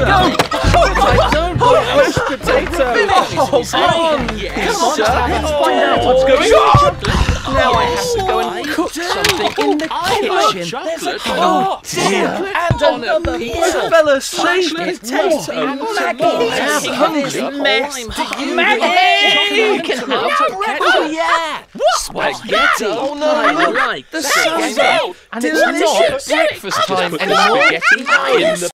I don't want mashed potato! Come on! Let's find out what's going on! Now I have to go and cook something in the kitchen. Oh dear! And another pizza! Fella, save me! Potato! Maggie! I'm hungry! Mess! Maggie! I can have yeah! Spaghetti! Oh no! I like the sound! And it's not breakfast time anymore!